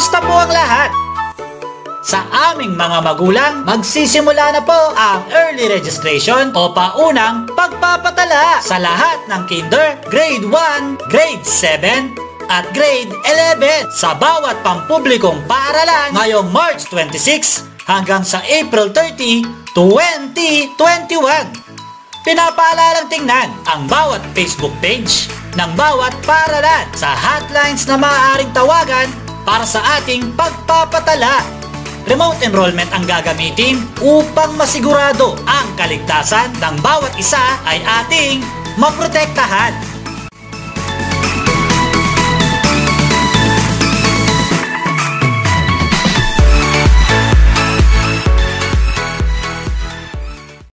po ang lahat! Sa aming mga magulang, magsisimula na po ang early registration o paunang pagpapatala sa lahat ng kinder, grade 1, grade 7, at grade 11 sa bawat pampublikong paaralan ngayong March 26 hanggang sa April 30, 2021. Pinapaalalang tingnan ang bawat Facebook page ng bawat paaralan sa hotlines na maaaring tawagan para sa ating pagpapatala. Remote enrollment ang gagamitin upang masigurado ang kaligtasan ng bawat isa ay ating maprotektahan.